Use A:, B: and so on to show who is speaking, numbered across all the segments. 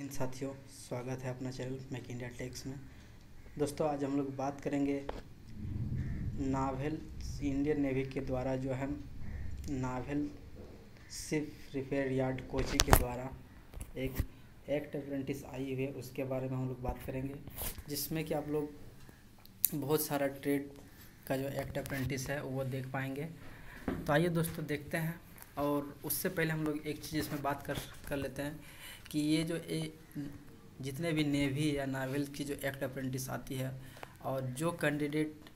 A: दिन साथियों, स्वागत है अपना चैनल मैक इंडिया टेक्स में। दोस्तों, आज हम लोग बात करेंगे नावल इंडियन नेवी के द्वारा जो है, नावल सिर्फ़ रिपेयर यार्ड कोची के द्वारा एक एक्ट अप्रेंटिस आई हुई है, उसके बारे में हम लोग बात करेंगे, जिसमें कि आप लोग बहुत सारा ट्रेड का जो एक्ट अप्रेंटिस है, वो देख पाएँगे। तो आइए दोस्तों, देखते हैं। और उससे पहले हम लोग एक चीज़ इसमें बात कर कर लेते हैं कि ये जो ए, जितने भी नेवी या नावल की जो एक्ट अप्रेंटिस आती है और जो कैंडिडेट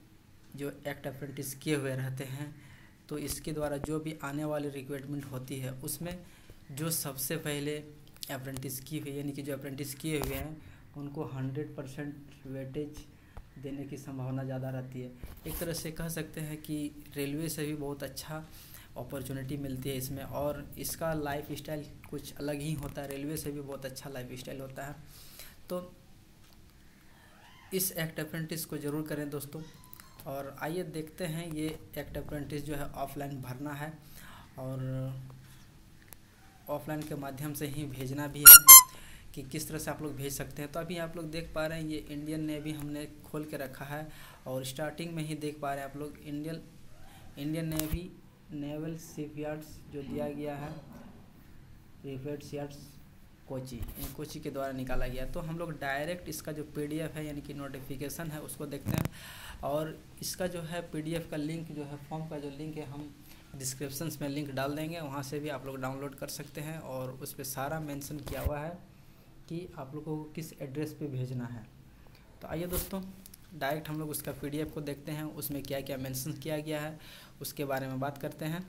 A: जो एक्ट अप्रेंटिस किए हुए रहते हैं तो इसके द्वारा जो भी आने वाली रिक्वायरमेंट होती है, उसमें जो सबसे पहले अप्रेंटिस की हुई, यानी कि जो अप्रेंटिस किए हुए हैं, उनको हंड्रेड परसेंट वेटेज देने की संभावना ज़्यादा रहती है। एक तरह से कह सकते हैं कि रेलवे से भी बहुत अच्छा अपॉर्चुनिटी मिलती है इसमें और इसका लाइफ स्टाइल कुछ अलग ही होता है। रेलवे से भी बहुत अच्छा लाइफ स्टाइल होता है। तो इस एक्ट अप्रेंटिस को ज़रूर करें दोस्तों। और आइए देखते हैं ये एक्ट अप्रेंटिस जो है ऑफलाइन भरना है। और ऑफलाइन के माध्यम से ही भेजना भी है कि किस तरह से आप लोग भेज सकते हैं। तो अभी आप लोग देख पा रहे हैं ये इंडियन नेवी हमने खोल के रखा है और स्टार्टिंग में ही देख पा रहे हैं आप लोग। Indian Indian navy naval shipyards जो दिया गया है रिपेड यार्ड्स कोची कोची के द्वारा निकाला गया। तो हम लोग डायरेक्ट इसका जो पीडीएफ है, यानी कि नोटिफिकेशन है, उसको देखते हैं। और इसका जो है, पीडीएफ का लिंक जो है, फॉर्म का जो लिंक है, हम डिस्क्रिप्शन में लिंक डाल देंगे, वहाँ से भी आप लोग डाउनलोड कर सकते हैं। और उस पर सारा मेंशन किया हुआ है कि आप लोगों को किस एड्रेस पे भेजना है। तो आइए दोस्तों डायरेक्ट हम लोग उसका पीडीएफ को देखते हैं, उसमें क्या क्या मेंशन किया गया है, उसके बारे में बात करते हैं।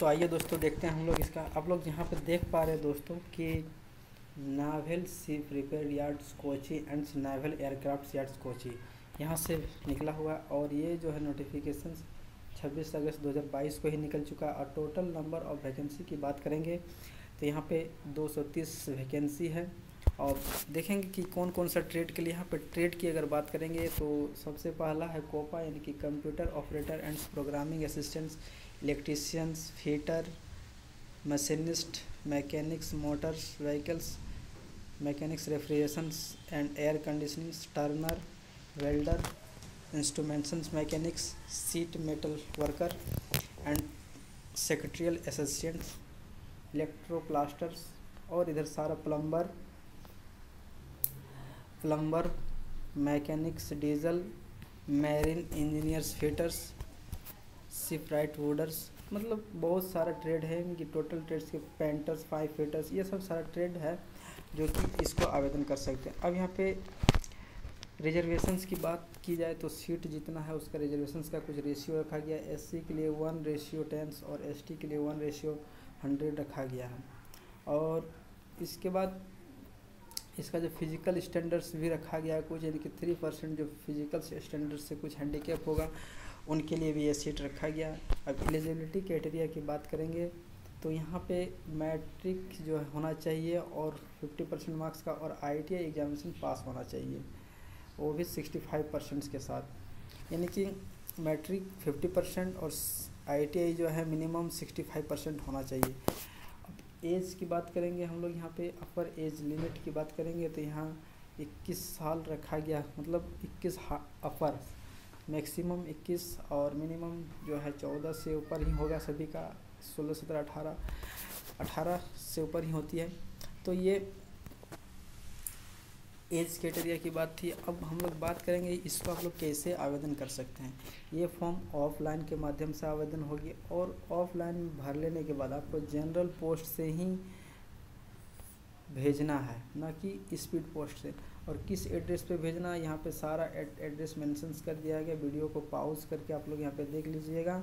A: तो आइए दोस्तों, देखते हैं हम लोग इसका। आप लोग यहाँ पे देख पा रहे हैं दोस्तों कि naval ship repair yards Kochi and naval aircraft yards Kochi यहाँ से निकला हुआ और ये जो है नोटिफिकेशन 26 अगस्त 2022 को ही निकल चुका और टोटल नंबर ऑफ़ वैकेंसी की बात करेंगे तो यहाँ पे 230 वैकेंसी है। और देखेंगे कि कौन कौन सा ट्रेड के लिए यहाँ पर ट्रेड की अगर बात करेंगे तो सबसे पहला है कोपा यानी कि computer operator and programming assistants electricians fitter machinist mechanics motors vehicles mechanics refrigeration and air conditioning turner welder instruments mechanics sheet metal worker and secretarial assistant electroplaters और इधर सारा plumber plumber, mechanics, diesel, marine engineers fitters shipwright वूडर्स मतलब बहुत सारा trade है। इनकी total trades के painters five fitters ये सब सारा ट्रेड है जो कि इसको आवेदन कर सकते हैं। अब यहाँ पे रिजर्वेशंस की बात की जाए तो सीट जितना है उसका रिजर्वेशंस का कुछ रेशियो रखा गया है। एस के लिए वन रेशियो टेंस और एसटी के लिए वन रेशियो हंड्रेड रखा गया है। और इसके बाद इसका जो फ़िज़िकल स्टैंडर्ड्स भी रखा गया है कुछ, यानी कि थ्री परसेंट जो फ़िज़िकल स्टैंडर्ड से कुछ हैंडीकेप होगा, उनके लिए भी ये सीट रखा गया। अब एलिजिबिलिटी क्राइटेरिया की बात करेंगे तो यहाँ पे मैट्रिक जो होना चाहिए और 50 परसेंट मार्क्स का और आईटीआई एग्जामिनेशन पास होना चाहिए, वो भी 65 परसेंट के साथ। यानी कि मैट्रिक 50 परसेंट और आईटीआई जो है मिनिमम 65 परसेंट होना चाहिए। एज की बात करेंगे, हम लोग यहाँ पे अपर एज लिमिट की बात करेंगे तो यहाँ 21 साल रखा गया मतलब 21 अपर मैक्सिमम 21 और मिनिमम जो है 14 से ऊपर ही होगा सभी का 16 सत्रह, अठारह अठारह से ऊपर ही होती है। तो ये एज क्राइटेरिया की बात थी, अब हम लोग बात करेंगे इसको आप लोग कैसे आवेदन कर सकते हैं। ये फॉर्म ऑफलाइन के माध्यम से आवेदन होगी और ऑफलाइन भर लेने के बाद आपको जनरल पोस्ट से ही भेजना है, ना कि स्पीड पोस्ट से। और किस एड्रेस पे भेजना है यहाँ पे सारा एड्रेस मेंशन कर दिया गया, वीडियो को पाउज करके आप लोग यहाँ पे देख लीजिएगा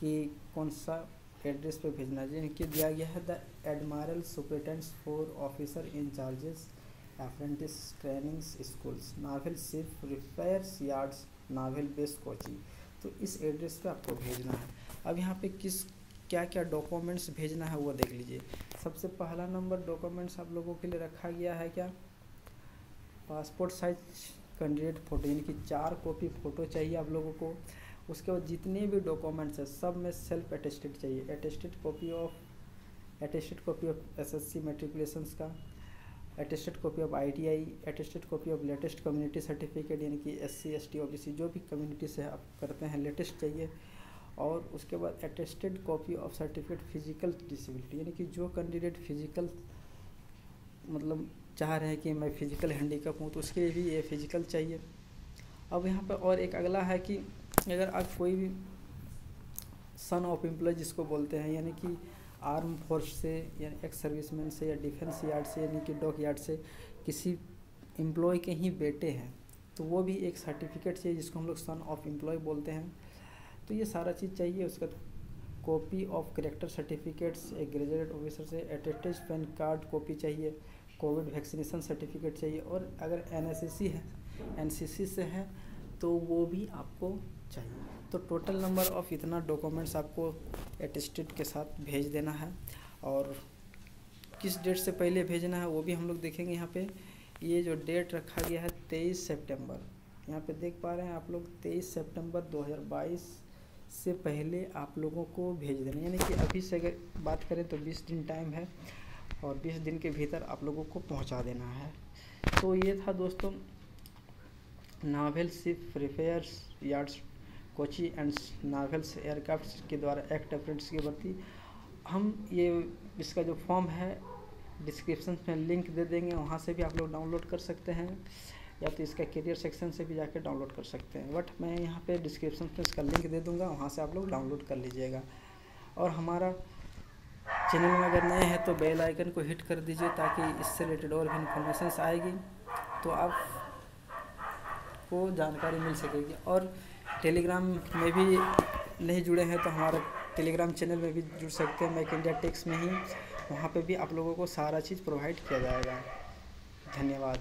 A: कि कौन सा एड्रेस पे भेजना है। कि दिया गया है the admiral superintendents for officer in charges. Apprentice training schools naval सिर्फ़ repairs yards naval base coaching तो इस एड्रेस पे आपको भेजना है। अब यहाँ पे किस क्या क्या डॉक्यूमेंट्स भेजना है वो देख लीजिए। सबसे पहला नंबर डॉक्यूमेंट्स आप लोगों के लिए रखा गया है क्या? पासपोर्ट साइज़ कैंडिडेट फ़ोटो यानी कि चार कॉपी फ़ोटो चाहिए आप लोगों को। उसके बाद जितने भी डॉक्यूमेंट्स हैं, सब में सेल्फ अटेस्टेड चाहिए। Attested copy of attested copy of SSC matriculations का। Attested copy of ITI attested copy of latest community certificate यानी कि S C S T O B C जो भी कम्युनिटी से आप करते हैं लेटेस्ट चाहिए। और उसके बाद attested copy of certificate physical disability यानी कि जो कैंडिडेट फ़िज़िकल मतलब चाह रहे हैं कि मैं फ़िज़िकल हैंडीकैप हूँ तो उसके लिए भी ये फ़िज़िकल चाहिए। अब यहाँ पर और एक अगला है कि अगर आप कोई भी सन ऑफ़ एम्प्लॉय जिसको बोलते हैं, यानी कि आर्म फोर्स से यानी एक्स सर्विसमैन से या डिफेंस यार्ड से, यानी कि डॉक यार्ड से किसी एम्प्लॉय के ही बेटे हैं तो वो भी एक सर्टिफिकेट चाहिए जिसको हम लोग सन ऑफ़ एम्प्लॉय बोलते हैं। तो ये सारा चीज़ चाहिए, उसका कॉपी ऑफ़ करेक्टर सर्टिफिकेट्स एक ग्रेजुएट ऑफिसर से एटेस्टेज पैन कार्ड कॉपी चाहिए कोविड वैक्सीनेशन सर्टिफिकेट चाहिए, और अगर एन है एनसीसी से है तो वो भी आपको चाहिए। तो टोटल नंबर ऑफ़ इतना डॉक्यूमेंट्स आपको एटेस्टेड के साथ भेज देना है। और किस डेट से पहले भेजना है, वो भी हम लोग देखेंगे यहाँ पे। ये जो डेट रखा गया है तेईस सितंबर यहाँ पे देख पा रहे हैं आप लोग, तेईस सितंबर 2022 से पहले आप लोगों को भेज देना। यानी कि अभी से अगर बात करें तो 20 दिन टाइम है और 20 दिन के भीतर आप लोगों को पहुँचा देना है। तो ये था दोस्तों, naval ship repairs yards Kochi and नागल्स aircraft के द्वारा एक्ट अप्रेंटिस की भर्ती। हम ये, इसका जो फॉर्म है डिस्क्रिप्शन में लिंक दे देंगे, वहाँ से भी आप लोग डाउनलोड कर सकते हैं, या तो इसका करियर सेक्शन से भी जाकर डाउनलोड कर सकते हैं। बट मैं यहाँ पे डिस्क्रिप्शन में इसका लिंक दे दूँगा, वहाँ से आप लोग डाउनलोड कर लीजिएगा। और हमारा चैनल में अगर नए हैं तो बेल आइकन को हिट कर दीजिए, ताकि इससे रिलेटेड और भी इन्फॉर्मेशन आएगी। तो आप को जानकारी मिल सकेगी। और टेलीग्राम में भी नहीं जुड़े हैं तो हमारा टेलीग्राम चैनल में भी जुड़ सकते हैं। मैक इंडिया टेक्स में ही। वहाँ पे भी आप लोगों को सारा चीज़ प्रोवाइड किया जाएगा। धन्यवाद।